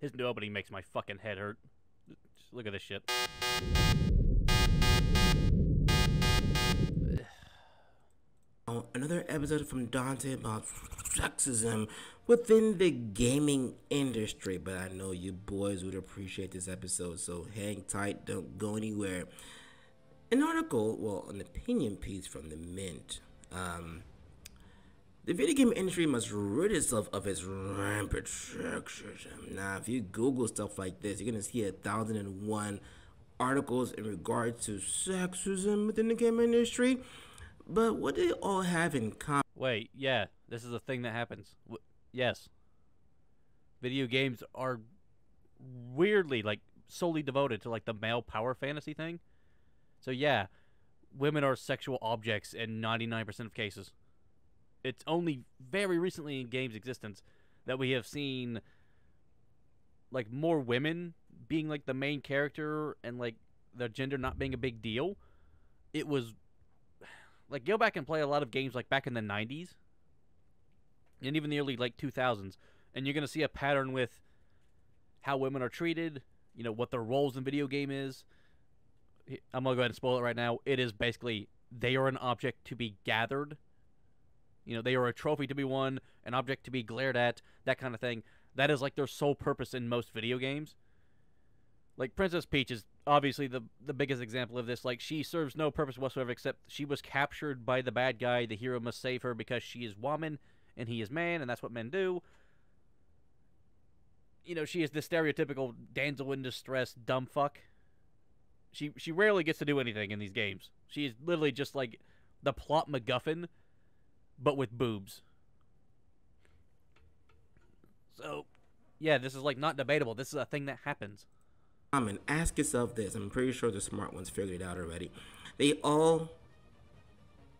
His new opening makes my fucking head hurt. Just look at this shit. Oh, Another episode from Dante about sexism within the gaming industry. But I know you boys would appreciate this episode, so hang tight, don't go anywhere. An article, well, an opinion piece from the Mint. Um, the video game industry must rid itself of its rampant sexism. Now, if you Google stuff like this, you're gonna see a thousand and one articles in regard to sexism within the game industry. But what do they all have in common? Wait, yeah, this is a thing that happens. W- yes. Video games are weirdly like solely devoted to like the male power fantasy thing. So yeah, women are sexual objects in 99% of cases. It's only very recently in games existence that we have seen like more women being like the main character and like their gender not being a big deal. It was like go back and play a lot of games like back in the 90s and even the early like 2000s and you're going to see a pattern with how women are treated you know what their roles in video game is I'm going to go ahead and spoil it right now it is basically they are an object to be gathered you know they are a trophy to be won an object to be glared at that kind of thing that is like their sole purpose in most video games like Princess Peach is obviously the the biggest example of this. Like she serves no purpose whatsoever except she was captured by the bad guy. The hero must save her because she is woman and he is man, and that's what men do. You know, she is the stereotypical damsel in distress dumb fuck. She she rarely gets to do anything in these games. She is literally just like the plot MacGuffin, but with boobs. So, yeah, this is like not debatable. This is a thing that happens. common. Ask yourself this. I'm pretty sure the smart ones figured it out already. They all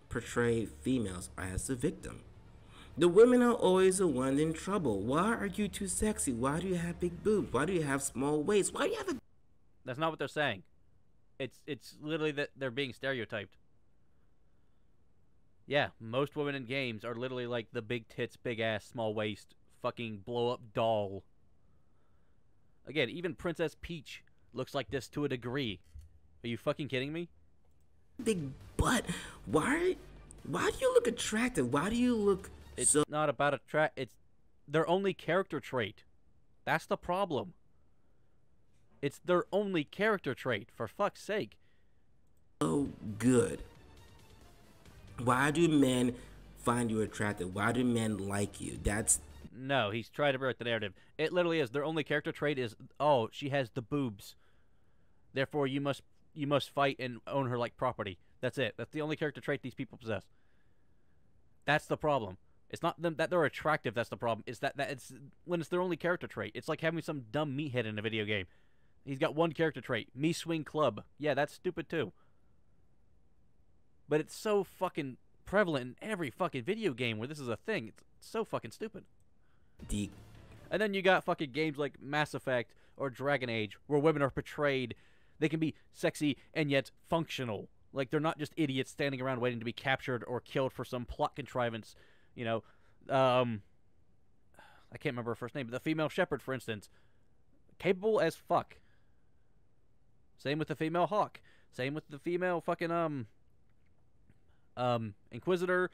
portray females as the victim. The women are always the ones in trouble. Why are you too sexy? Why do you have big boobs? Why do you have small waist? Why do you have a That's not what they're saying. It's it's literally that they're being stereotyped. Yeah, most women in games are literally like the big tits, big ass, small waist, fucking blow up doll. Again, even Princess Peach looks like this to a degree. Are you fucking kidding me? big butt? Why? Why do you look attractive? Why do you look It's so? not about attract. it's their only character trait. That's the problem. It's their only character trait, for fuck's sake. Oh, good? Why do men find you attractive? Why do men like you? That's No, he's trying to break the narrative. It literally is. Their only character trait is, oh, she has the boobs. Therefore, you must you must fight and own her like property. That's it. That's the only character trait these people possess. That's the problem. It's not them that they're attractive. That's the problem. It's that that it's when it's their only character trait. It's like having some dumb meathead in a video game. He's got one character trait: me swing club. Yeah, that's stupid too. But it's so fucking prevalent in every fucking video game where this is a thing. It's so fucking stupid. the And then you got fucking games like Mass Effect or Dragon Age where women are portrayed. They can be sexy and yet functional. Like they're not just idiots standing around waiting to be captured or killed for some plot contrivance. You know, um, I can't remember her first name, but the female Shepard, for instance, capable as fuck. Same with the female Hawke. Same with the female fucking um, um, Inquisitor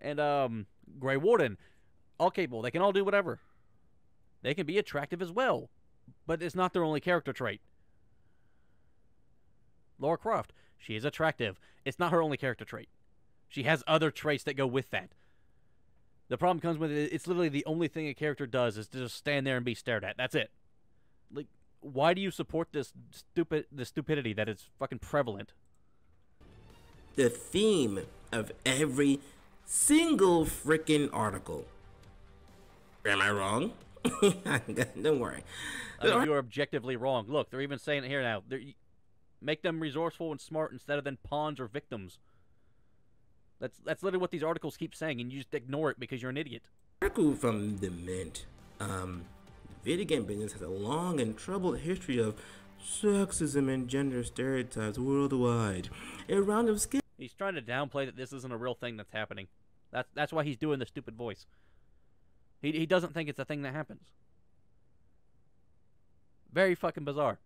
and um, Grey Warden all capable. They can all do whatever. They can be attractive as well, but it's not their only character trait. Lara Croft, she is attractive. It's not her only character trait. She has other traits that go with that. The problem comes with it, it's literally the only thing a character does is to just stand there and be stared at. That's it. Like, why do you support this stupid the stupidity that is fucking prevalent? The theme of every single freaking article. Am I wrong? Don't worry. I mean, you are objectively wrong. Look, they're even saying it here now. They're, make them resourceful and smart instead of then pawns or victims. That's that's literally what these articles keep saying, and you just ignore it because you're an idiot. article from the Mint. Um, video game business has a long and troubled history of sexism and gender stereotypes worldwide. A round of skills He's trying to downplay that this isn't a real thing that's happening. That's that's why he's doing the stupid voice. He he doesn't think it's a thing that happens. Very fucking bizarre.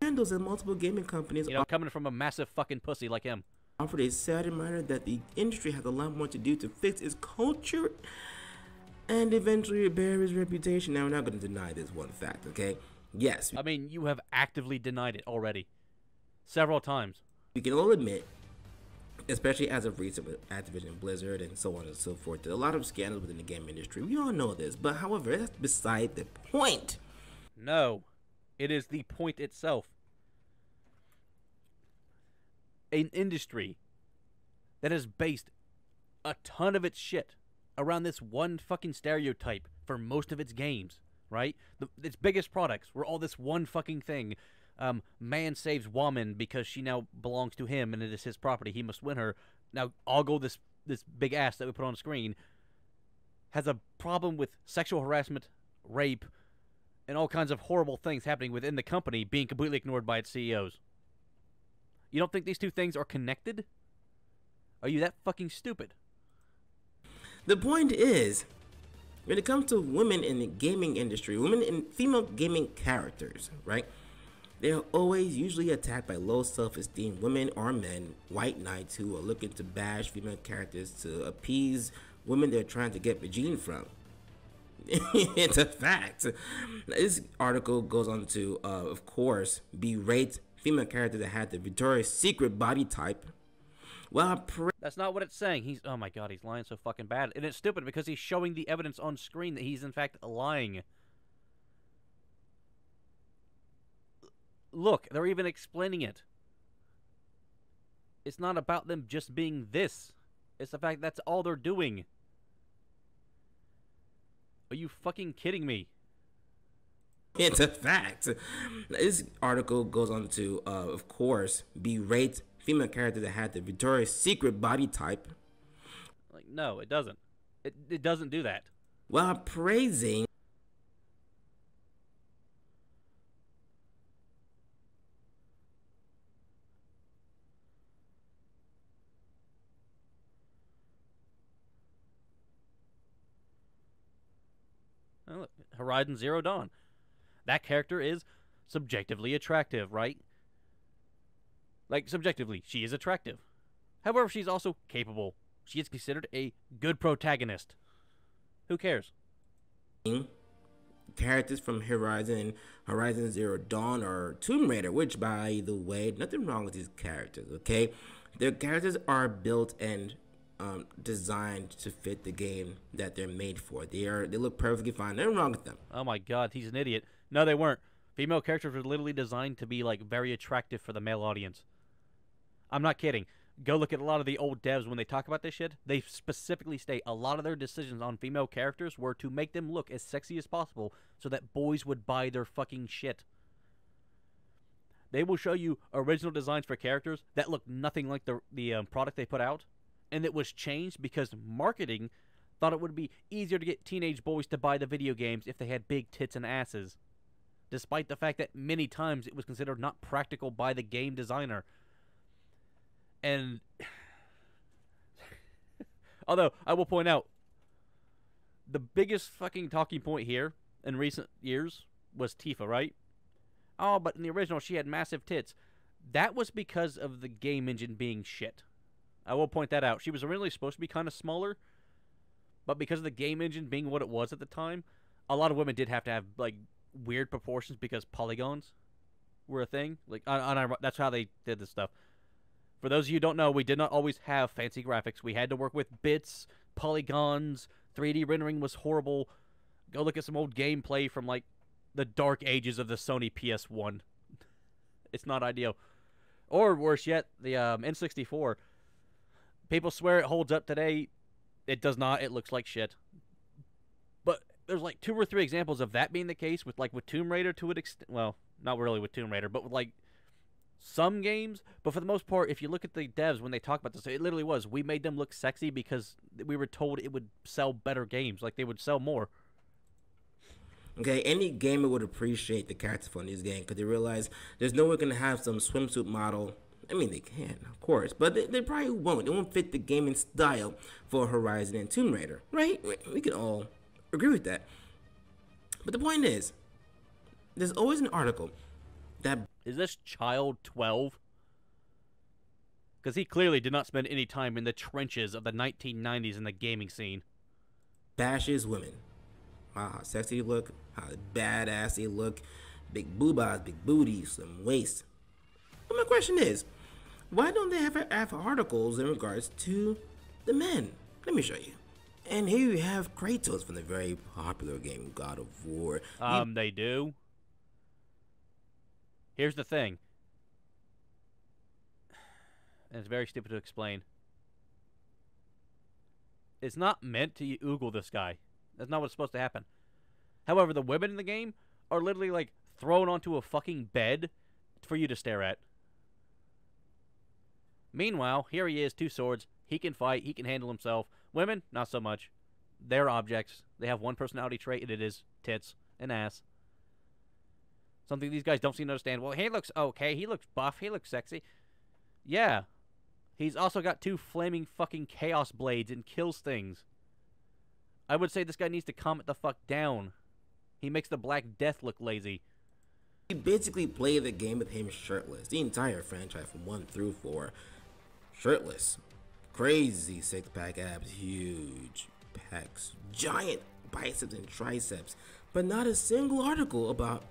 Scandals and multiple gaming companies You know, coming from a massive fucking pussy like him. offered a sad reminder that the industry has a lot more to do to fix its culture and eventually repair its reputation. Now, we're not going to deny this one fact, okay? Yes, I mean, you have actively denied it already. Several times. we can all admit, especially as of recent with Activision Blizzard and so on and so forth, there are a lot of scandals within the game industry. We all know this, but however, that's beside the point. No. It is the point itself. An industry that has based a ton of its shit around this one fucking stereotype for most of its games, right? The, its biggest products were all this one fucking thing. Um, man saves woman because she now belongs to him and it is his property. He must win her. Now, Oggle, this this big ass that we put on screen, has a problem with sexual harassment, rape, and all kinds of horrible things happening within the company being completely ignored by its CEOs. You don't think these two things are connected? Are you that fucking stupid? The point is, when it comes to women in the gaming industry, women in female gaming characters, right? They're always usually attacked by low self-esteem women or men, white knights who are looking to bash female characters to appease women they're trying to get Vagine from. it's a fact. This article goes on to, uh, of course, berate female characters that had the Victoria's Secret body type, while pra- That's not what it's saying. He's oh my god, he's lying so fucking bad. And it's stupid because he's showing the evidence on screen that he's in fact lying. Look, they're even explaining it. It's not about them just being this. It's the fact that's all they're doing. Are you fucking kidding me? It's a fact. This article goes on to, uh, of course, berate female character that had the Victoria's Secret body type Like no, it doesn't. It it doesn't do that. while praising Horizon Zero Dawn. That character is subjectively attractive, right? Like, subjectively, she is attractive. However, she's also capable. She is considered a good protagonist. Who cares? characters from Horizon, Horizon Zero Dawn, or Tomb Raider, which, by the way, nothing wrong with these characters, okay? Their characters are built and um, designed to fit the game that they're made for. They are they look perfectly fine. Nothing wrong with them. Oh my god, he's an idiot. No, they weren't. Female characters were literally designed to be, like, very attractive for the male audience. I'm not kidding. Go look at a lot of the old devs when they talk about this shit. They specifically state a lot of their decisions on female characters were to make them look as sexy as possible so that boys would buy their fucking shit. They will show you original designs for characters that look nothing like the the um, product they put out, and it was changed because marketing thought it would be easier to get teenage boys to buy the video games if they had big tits and asses, despite the fact that many times it was considered not practical by the game designer. And although I will point out the biggest fucking talking point here in recent years was Tifa, right? Oh, but in the original she had massive tits. That was because of the game engine being shit. I will point that out. She was originally supposed to be kind of smaller, but because of the game engine being what it was at the time, a lot of women did have to have like weird proportions because polygons were a thing. Like, on, on, that's how they did this stuff. For those of you who don't know, we did not always have fancy graphics. We had to work with bits, polygons, 3D rendering was horrible. Go look at some old gameplay from like the dark ages of the Sony PS1. It's not ideal. Or worse yet, the um, N64. People swear it holds up today. It does not. It looks like shit. But there's like two or three examples of that being the case with like with Tomb Raider to an extent. Well, not really with Tomb Raider, but with like some games. But for the most part, if you look at the devs when they talk about this, it literally was we made them look sexy because we were told it would sell better games, like they would sell more. Okay, any gamer would appreciate the characters from this game because they realize there's no way going to have some swimsuit model. I mean, they can, of course, but they, they probably won't. It won't fit the gaming style for Horizon and Tomb Raider, right? We can all agree with that. But the point is, there's always an article that Is this child 12? Because he clearly did not spend any time in the trenches of the 1990s in the gaming scene. bashes women. Wow, how sexy they look, how badass they look, big boobas, big booties, some waist. But my question is, why don't they have, have articles in regards to the men? Let me show you. And here you have Kratos from the very popular game God of War. You- Um, they do. Here's the thing. And it's very stupid to explain. It's not meant to oogle this guy. That's not what's supposed to happen. However, the women in the game are literally like thrown onto a fucking bed for you to stare at. Meanwhile, here he is, two swords. He can fight. He can handle himself. Women, not so much. They're objects. They have one personality trait, and it is tits and ass. Something these guys don't seem to understand. Well, he looks okay. He looks buff. He looks sexy. Yeah. He's also got two flaming fucking chaos blades and kills things. I would say this guy needs to calm it the fuck down. He makes the Black Death look lazy. You basically play the game with him shirtless. The entire franchise from 1 through 4. Shirtless. Crazy six pack abs, huge pecs, giant biceps and triceps. But not a single article about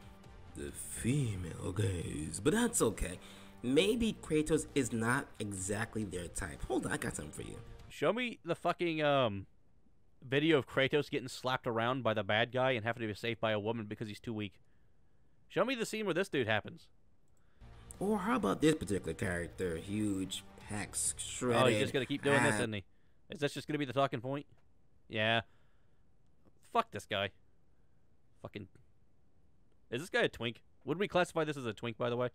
the female gaze. But that's okay. Maybe Kratos is not exactly their type. Hold on, I got something for you. Show me the fucking um video of Kratos getting slapped around by the bad guy and having to be saved by a woman because he's too weak. Show me the scene where this dude happens. Or how about this particular character? Huge pecs, shredded. Oh, he's just gonna keep doing this, isn't he? Is this just gonna be the talking point? Yeah. Fuck this guy. Fucking. Is this guy a twink? Would we classify this as a twink, by the way?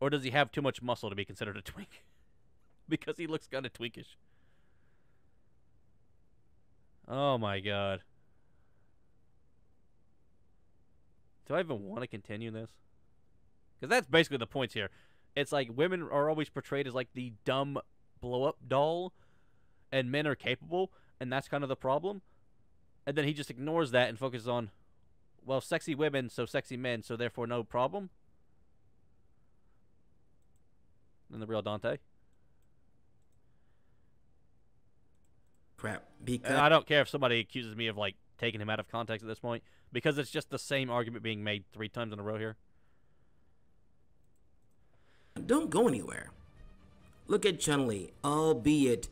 Or does he have too much muscle to be considered a twink? because he looks kind of twinkish. Oh my god. Do I even want to continue this? Because that's basically the points here. It's like women are always portrayed as like the dumb blow up doll, and men are capable, and that's kind of the problem. And then he just ignores that and focuses on, well, sexy women, so sexy men, so therefore no problem. And the real Dante. Crap. Uh, because And I don't care if somebody accuses me of like taking him out of context at this point, because it's just the same argument being made three times in a row here. Don't go anywhere. Look at Chun Li, albeit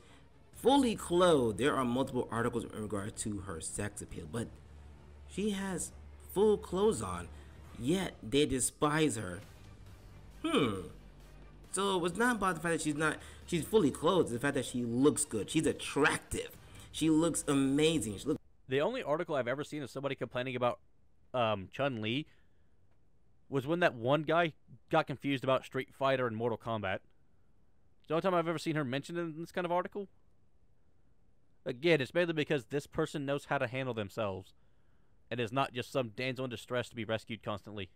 fully clothed. There are multiple articles in regard to her sex appeal, but she has full clothes on, yet they despise her. Hmm. So it's not about the fact that she's not she's fully clothed, it's the fact that she looks good. She's attractive. She looks amazing. She looks The only article I've ever seen of somebody complaining about um, Chun Li was when that one guy got confused about Street Fighter and Mortal Kombat. It's the only time I've ever seen her mentioned in this kind of article. Again, it's mainly because this person knows how to handle themselves, and is not just some damsel in distress to be rescued constantly.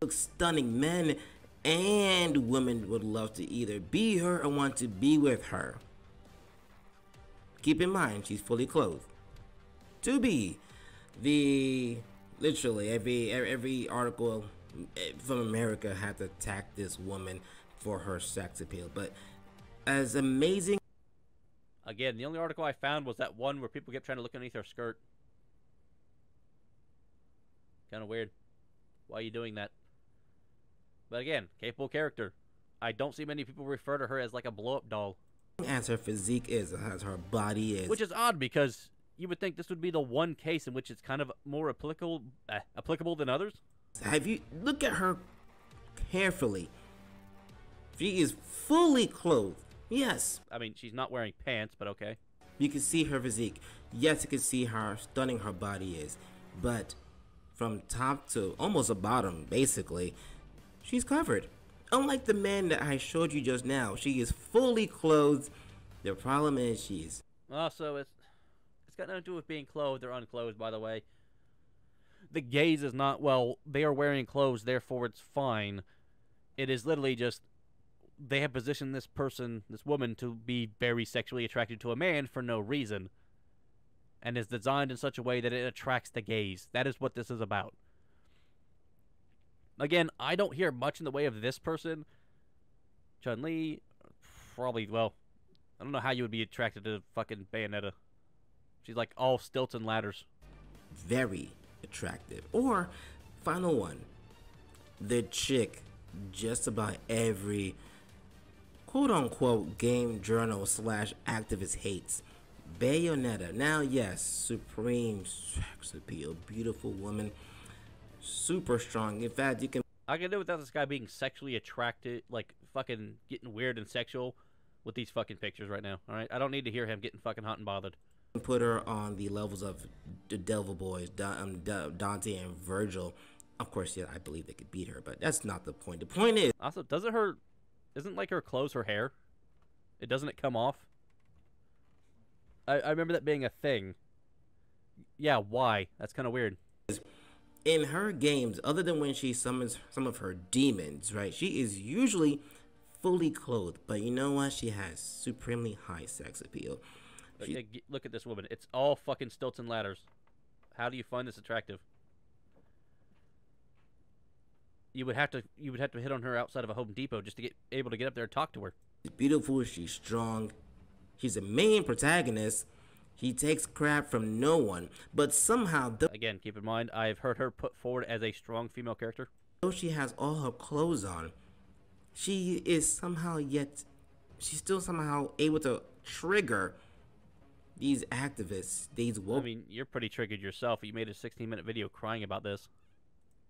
looks stunning. Men and women would love to either be her or want to be with her. Keep in mind, she's fully clothed. To be the literally every every, every article eh, from America had to attack this woman for her sex appeal, but as amazing Again, the only article I found was that one where people kept trying to look underneath her skirt. Kind of weird. Why are you doing that? But again, capable character. I don't see many people refer to her as like a blow up doll. as her physique is, as her body is, Which is odd because you would think this would be the one case in which it's kind of more applicable uh, applicable than others. Have you look at her carefully? She is fully clothed. Yes, I mean, she's not wearing pants, but okay. you can see her physique. Yes, you can see how stunning her body is. But from top to almost the bottom, basically, she's covered. Unlike the man that I showed you just now, she is fully clothed. The problem is she's Also, oh, it's it's got nothing to do with being clothed or unclothed. By the way, the gaze is not well. They are wearing clothes, therefore it's fine. It is literally just they have positioned this person, this woman, to be very sexually attracted to a man for no reason, and is designed in such a way that it attracts the gaze. That is what this is about. Again, I don't hear much in the way of this person. Chun Li, probably. Well, I don't know how you would be attracted to fucking Bayonetta. She's like all stilts and ladders. Very attractive. Or, final one, the chick just about every quote unquote game journal slash activist hates. Bayonetta. Now, yes, supreme sex appeal, beautiful woman, super strong. In fact, you can. I can do without this guy being sexually attracted, like fucking getting weird and sexual with these fucking pictures right now. All right, I don't need to hear him getting fucking hot and bothered. Put her on the levels of the Devil Boys, um, Dante and Vergil. Of course, yeah, I believe they could beat her, but that's not the point. The point is, also, doesn't her, isn't like her clothes her hair? It doesn't it come off? I, I remember that being a thing. Yeah, why? That's kind of weird. In her games, other than when she summons some of her demons, right? She is usually fully clothed, but you know what? She has supremely high sex appeal. She, look at this woman. It's all fucking stilts and ladders. How do you find this attractive? You would have to you would have to hit on her outside of a Home Depot just to get able to get up there and talk to her. She's beautiful. She's strong. He's a main protagonist. He takes crap from no one, but somehow. Again, keep in mind, I've heard her put forward as a strong female character. Though she has all her clothes on, she is somehow yet. She's still somehow able to trigger these activists. These woke. I mean, you're pretty triggered yourself. You made a 16 minute video crying about this.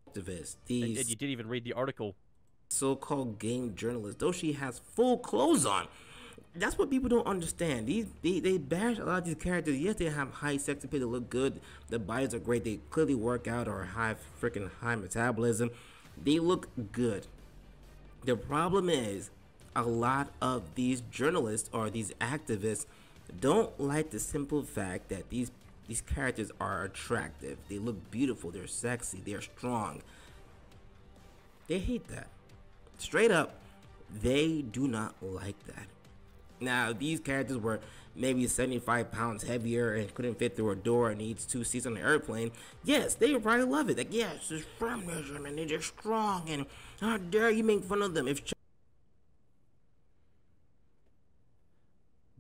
Activists. These. And, and you didn't even read the article. So called game journalists, though she has full clothes on that's what people don't understand. These they, they bash a lot of these characters. Yes, they have high sex appeal, they look good, the bodies are great, they clearly work out or high freaking high metabolism. They look good. The problem is a lot of these journalists or these activists don't like the simple fact that these these characters are attractive. They look beautiful, they're sexy, they're strong. They hate that. Straight up, they do not like that. Now, these characters were maybe 75 pounds heavier and couldn't fit through a door and needs two seats on the airplane, yes, they would probably love it. Like, yes, it's feminism and they're just strong and how dare you make fun of them. If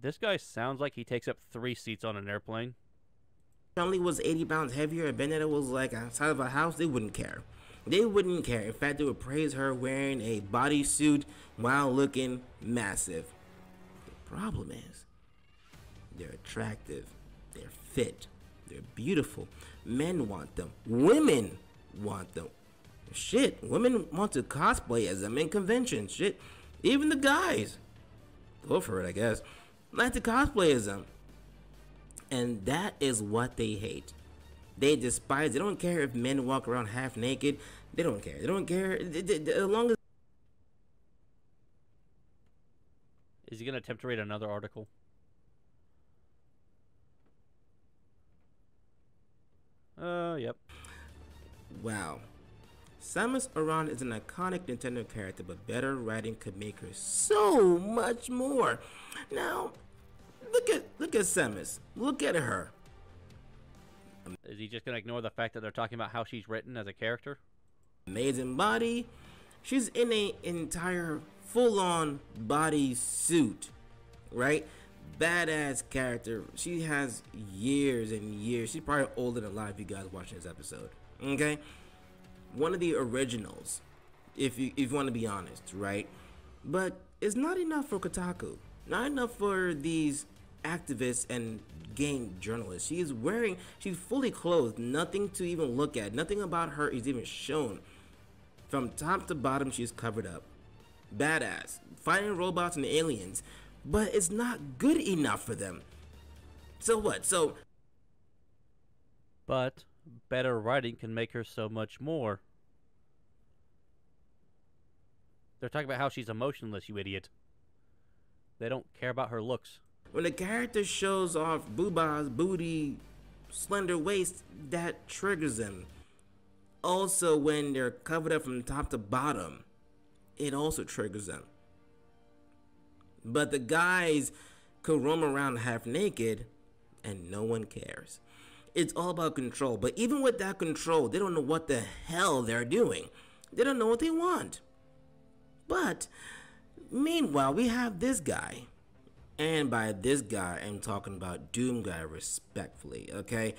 this guy sounds like he takes up three seats on an airplane. Chun-Li was 80 pounds heavier and Bayonetta was like outside of a house, they wouldn't care. They wouldn't care. In fact, they would praise her wearing a bodysuit while looking massive. Problem is, they're attractive, they're fit, they're beautiful. Men want them, women want them. Shit, women want to cosplay as them in conventions. Shit, even the guys go for it, I guess. Like to cosplay as them, and that is what they hate. They despise. They don't care if men walk around half naked. They don't care. They don't care as long as Is he going to attempt to read another article? Uh, yep. Wow. Samus Aran is an iconic Nintendo character, but better writing could make her so much more. Now, look at look at Samus. Look at her. Is he just gonna ignore the fact that they're talking about how she's written as a character? Amazing body. She's in a entire full on body suit, right? Badass character. She has years and years. She's probably older than a lot of you guys watching this episode. Okay? One of the originals, if you if you want to be honest, right? But it's not enough for Kotaku. Not enough for these activists and game journalists. She is wearing, she's fully clothed, nothing to even look at. Nothing about her is even shown. From top to bottom, she's covered up badass, fighting robots and aliens, but it's not good enough for them. So what? So. But better writing can make her so much more. They're talking about how she's emotionless, you idiot. They don't care about her looks. When a character shows off boobas, booty, slender waist, that triggers them. Also, when they're covered up from top to bottom it also triggers them. But the guys could roam around half naked and no one cares. It's all about control. But even with that control, they don't know what the hell they're doing. They don't know what they want. But meanwhile, we have this guy. And by this guy, I'm talking about Doom Guy respectfully, okay?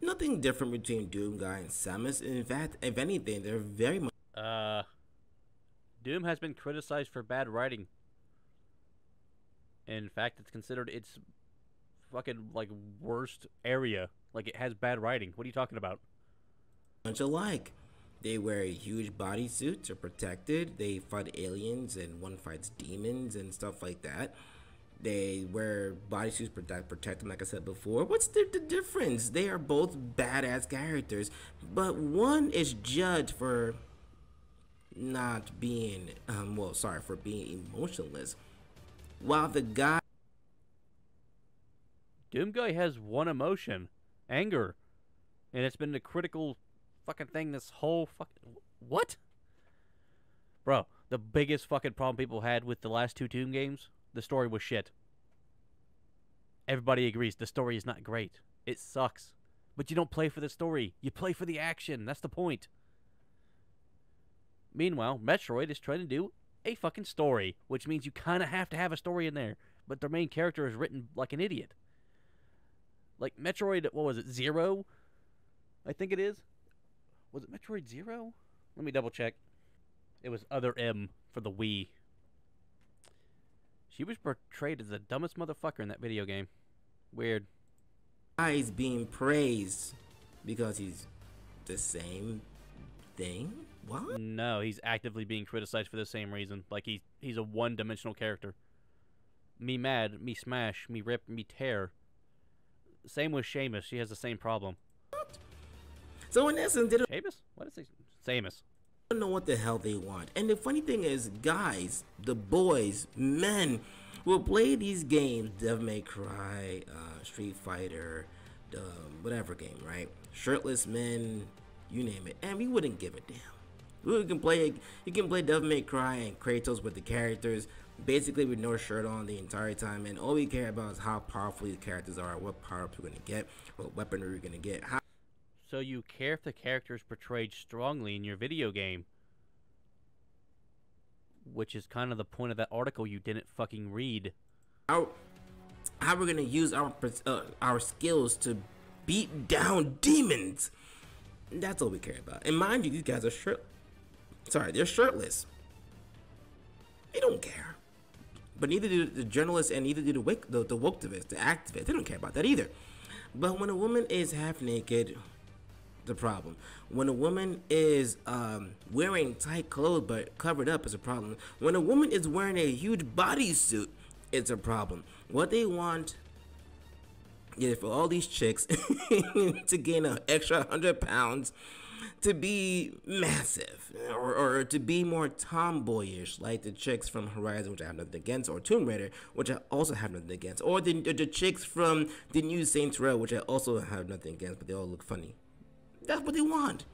Nothing different between Doom Guy and Samus. In fact, if anything, they're very much. Uh, Doom has been criticized for bad writing. In fact, it's considered its fucking like worst area. Like it has bad writing. What are you talking about? Much alike. They wear huge bodysuits, are protected. They fight aliens, and one fights demons and stuff like that. They wear bodysuits protect protect them, like I said before. What's the, the difference? They are both badass characters, but one is judged for not being, um, well, sorry, for being emotionless, while the guy. Doom Guy has one emotion, anger, and it's been the critical fucking thing this whole fucking what? Bro, the biggest fucking problem people had with the last two Doom games, the story was shit. Everybody agrees the story is not great. It sucks. But you don't play for the story. You play for the action. That's the point. Meanwhile, Metroid is trying to do a fucking story, which means you kind of have to have a story in there. But their main character is written like an idiot. Like Metroid, what was it, Zero? I think it is. Was it Metroid Zero? Let me double check. It was Other M for the Wii. She was portrayed as the dumbest motherfucker in that video game. Weird. He's being praised because he's the same thing. What? No, he's actively being criticized for the same reason. Like he's he's a one-dimensional character. Me mad, me smash, me rip, me tear. Same with Seamus. She has the same problem. So in essence, they don't Seamus? What is it? Samus. don't know what the hell they want. And the funny thing is, guys, the boys, men, will play these games, Devil May Cry, uh, Street Fighter, the whatever game, right? Shirtless men, you name it, and we wouldn't give a damn. We can play, you can play Devil May Cry and Kratos with the characters, basically with no shirt on the entire time, and all we care about is how powerful these characters are, what power-ups we're gonna get, what weaponry we're gonna get, how So you care if the character is portrayed strongly in your video game. Which is kind of the point of that article you didn't fucking read. how how we're gonna use our uh, our skills to beat down demons. That's all we care about. And mind you, these guys are shirt. Sorry, they're shirtless. They don't care. But neither do the journalists and neither do the wake, the, the woktivists, the activists. They don't care about that either. But when a woman is half naked, the problem. When a woman is um, wearing tight clothes but covered up is a problem. When a woman is wearing a huge bodysuit, it's a problem. What they want is for all these chicks to gain an extra 100 pounds to be massive or, or to be more tomboyish like the chicks from Horizon, which I have nothing against, or Tomb Raider, which I also have nothing against, or the, the chicks from the new Saints Row, which I also have nothing against, but they all look funny. That's what they want.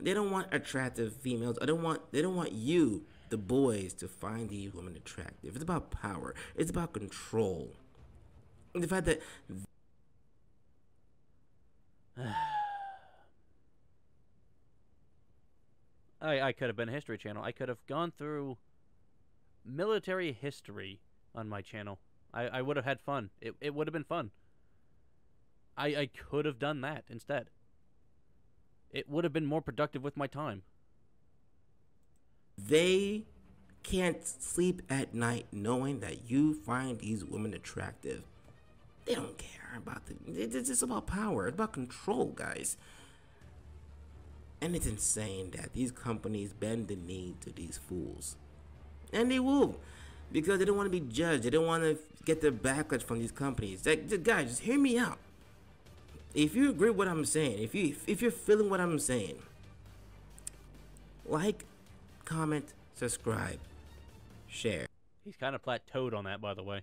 They don't want attractive females. I don't want. They don't want you, the boys, to find these women attractive. It's about power. It's about control. And the fact that I, I could have been a History Channel. I could have gone through military history on my channel. I, I would have had fun. It, it would have been fun. I, I could have done that instead. It would have been more productive with my time. they can't sleep at night knowing that you find these women attractive. They don't care about the. It's about power. It's about control, guys. And it's insane that these companies bend the knee to these fools. And they will. Because they don't want to be judged. They don't want to get the backlash from these companies. Like, guys, just hear me out. If you agree with what I'm saying, if you if you're feeling what I'm saying, like, comment, subscribe, share. He's kind of plateaued on that, by the way.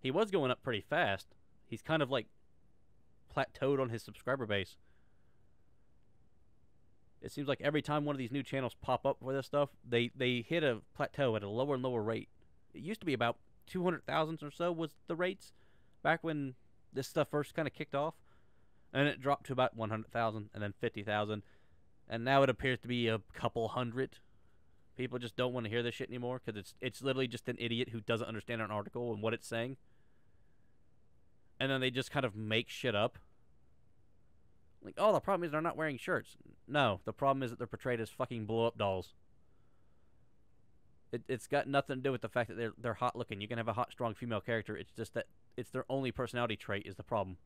He was going up pretty fast. He's kind of like plateaued on his subscriber base. It seems like every time one of these new channels pop up for this stuff, they they hit a plateau at a lower and lower rate. It used to be about 200,000 or so was the rates back when this stuff first kind of kicked off. And it dropped to about 100,000 and then 50,000. and now it appears to be a couple hundred. People just don't want to hear this shit anymore because it's it's literally just an idiot who doesn't understand an article and what it's saying, and then they just kind of make shit up. Like, oh, the problem is they're not wearing shirts. No, the problem is that they're portrayed as fucking blow up dolls. It, it's got nothing to do with the fact that they're they're hot looking. You can have a hot, strong female character. It's just that it's their only personality trait is the problem.